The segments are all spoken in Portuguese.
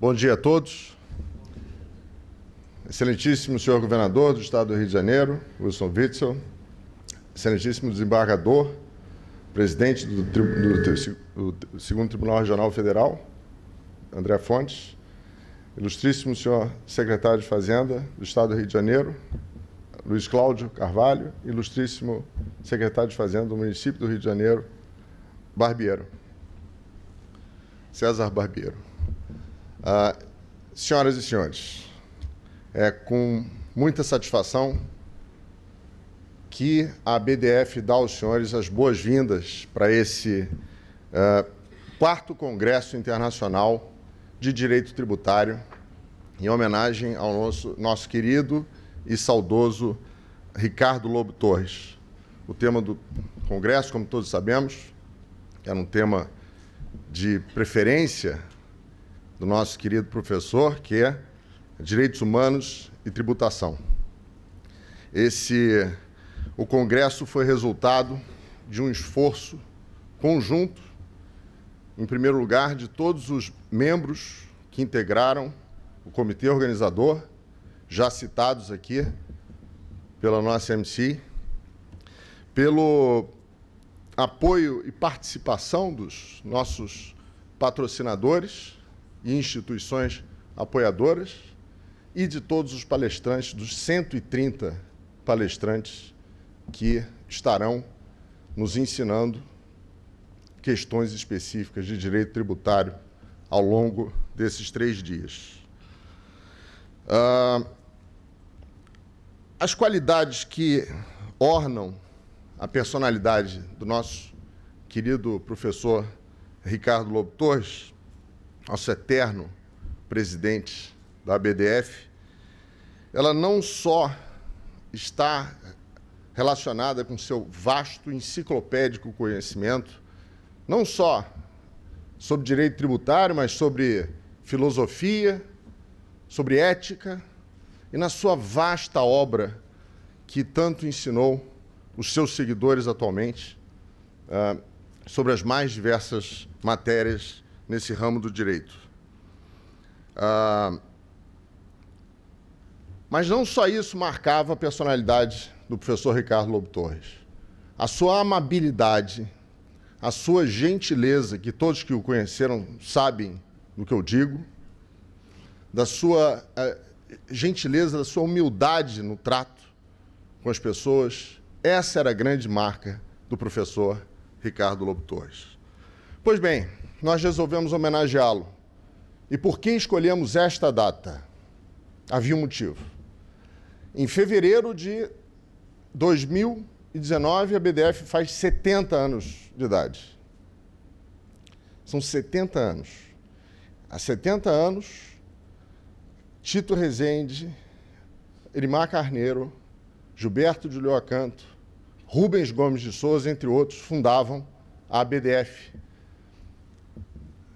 Bom dia a todos. Excelentíssimo senhor governador do Estado do Rio de Janeiro, Wilson Witzel, excelentíssimo desembargador, presidente do, do, do, Segundo Tribunal Regional Federal, André Fontes, ilustríssimo senhor secretário de Fazenda do Estado do Rio de Janeiro, Luiz Cláudio Carvalho, ilustríssimo secretário de Fazenda do município do Rio de Janeiro, Barbiero. César Barbiero. Ah, senhoras e senhores, é com muita satisfação que a BDF dá aos senhores as boas-vindas para esse uh, quarto Congresso Internacional de Direito Tributário, em homenagem ao nosso, nosso querido e saudoso Ricardo Lobo Torres. O tema do Congresso, como todos sabemos, era um tema de preferência do nosso querido professor, que é Direitos Humanos e Tributação. Esse o congresso foi resultado de um esforço conjunto, em primeiro lugar, de todos os membros que integraram o comitê organizador, já citados aqui pela nossa MC, pelo apoio e participação dos nossos patrocinadores e instituições apoiadoras e de todos os palestrantes, dos 130 palestrantes que estarão nos ensinando questões específicas de direito tributário ao longo desses três dias. Uh, as qualidades que ornam a personalidade do nosso querido professor Ricardo Lobo Torres, nosso eterno presidente da ABDF, ela não só está relacionada com seu vasto enciclopédico conhecimento, não só sobre direito tributário, mas sobre filosofia, sobre ética e na sua vasta obra que tanto ensinou os seus seguidores atualmente uh, sobre as mais diversas matérias nesse ramo do direito. Uh, mas não só isso marcava a personalidade do professor Ricardo Lobo Torres. A sua amabilidade, a sua gentileza, que todos que o conheceram sabem do que eu digo, da sua uh, gentileza, da sua humildade no trato com as pessoas, essa era a grande marca do professor Ricardo Lobo Torres. Pois bem, nós resolvemos homenageá-lo. E por que escolhemos esta data? Havia um motivo. Em fevereiro de 2019, a BDF faz 70 anos de idade. São 70 anos. Há 70 anos, Tito Rezende, Elimar Carneiro, Gilberto de Leocanto, Rubens Gomes de Souza, entre outros, fundavam a ABDF.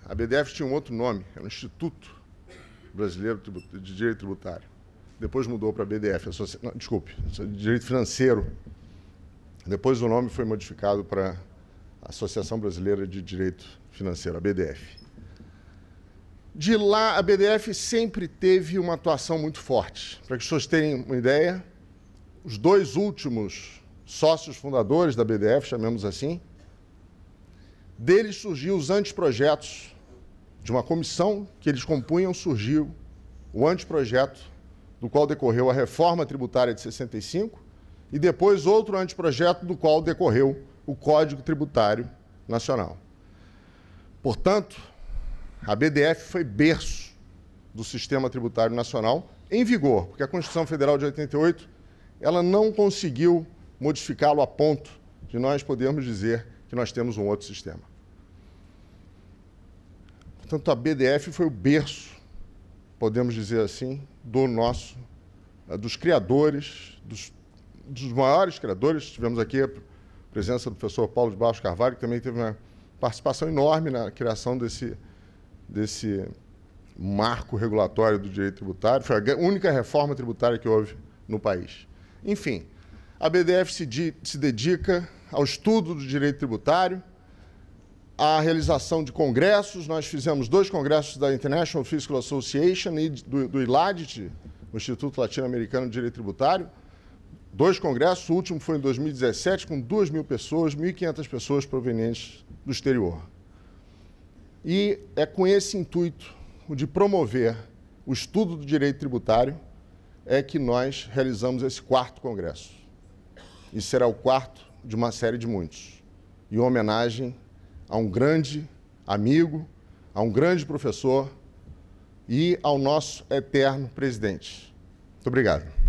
A ABDF tinha um outro nome, era o Instituto Brasileiro de Direito Tributário depois mudou para a BDF, Associa... Não, desculpe, Direito Financeiro. Depois o nome foi modificado para Associação Brasileira de Direito Financeiro, a BDF. De lá, a BDF sempre teve uma atuação muito forte. Para que pessoas tenham uma ideia, os dois últimos sócios fundadores da BDF, chamemos assim, deles surgiu os anteprojetos de uma comissão que eles compunham, surgiu o anteprojeto do qual decorreu a reforma tributária de 65, e depois outro anteprojeto do qual decorreu o Código Tributário Nacional. Portanto, a BDF foi berço do sistema tributário nacional em vigor, porque a Constituição Federal de 88 ela não conseguiu modificá-lo a ponto de nós podermos dizer que nós temos um outro sistema. Portanto, a BDF foi o berço, podemos dizer assim, do nosso, eh, dos criadores, dos, dos maiores criadores. Tivemos aqui a presença do professor Paulo de Barros Carvalho, que também teve uma participação enorme na criação desse, desse marco regulatório do direito tributário. Foi a única reforma tributária que houve no país. Enfim, a BDF se, se dedica ao estudo do direito tributário, a realização de congressos. Nós fizemos dois congressos da International Fiscal Association e do, do ILADIT, o Instituto Latino-Americano de Direito Tributário. Dois congressos, o último foi em 2017, com 2 mil pessoas, 1.500 pessoas provenientes do exterior. E é com esse intuito, o de promover o estudo do direito tributário, é que nós realizamos esse quarto congresso. E será o quarto de uma série de muitos. Em homenagem a um grande amigo, a um grande professor e ao nosso eterno presidente. Muito obrigado.